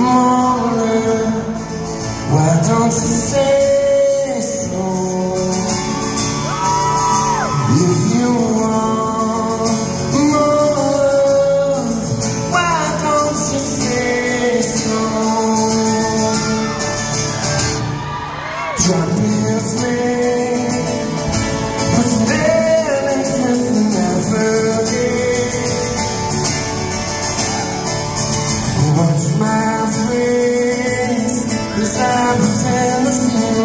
morning. Why don't you say so? If you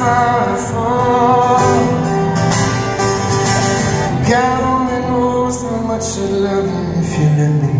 i far. God only knows how much I love you if you let me.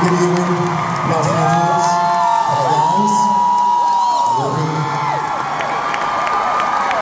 Good evening, Los Angeles.